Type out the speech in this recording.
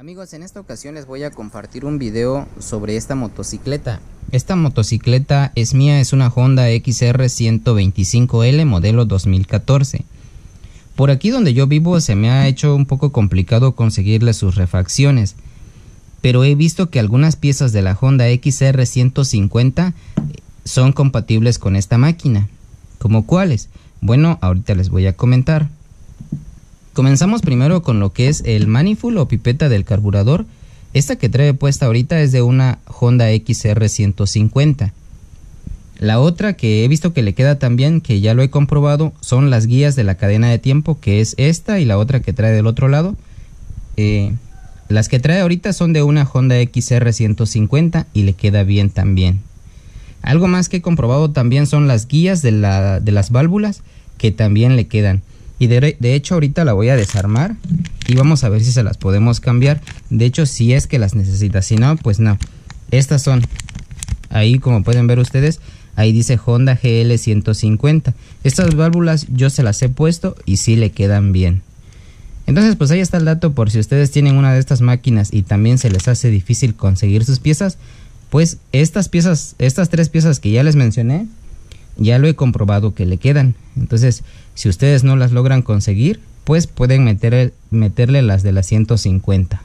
Amigos, en esta ocasión les voy a compartir un video sobre esta motocicleta. Esta motocicleta es mía, es una Honda XR 125L modelo 2014. Por aquí donde yo vivo se me ha hecho un poco complicado conseguirle sus refacciones, pero he visto que algunas piezas de la Honda XR 150 son compatibles con esta máquina. ¿Como cuáles? Bueno, ahorita les voy a comentar. Comenzamos primero con lo que es el manifold o pipeta del carburador. Esta que trae puesta ahorita es de una Honda XR 150. La otra que he visto que le queda también, que ya lo he comprobado, son las guías de la cadena de tiempo, que es esta y la otra que trae del otro lado. Eh, las que trae ahorita son de una Honda XR 150 y le queda bien también. Algo más que he comprobado también son las guías de las válvulas que también le quedan. Y de, hecho ahorita la voy a desarmar y vamos a ver si se las podemos cambiar. De hecho si es que las necesita, si no pues no. Estas son, ahí como pueden ver ustedes, ahí dice Honda GL 150. Estas válvulas yo se las he puesto y sí le quedan bien. Entonces pues ahí está el dato por si ustedes tienen una de estas máquinas y también se les hace difícil conseguir sus piezas. Pues estas piezas, estas tres piezas que ya les mencioné, ya lo he comprobado que le quedan. Entonces, si ustedes no las logran conseguir, pues pueden meter, meterle las de las 150.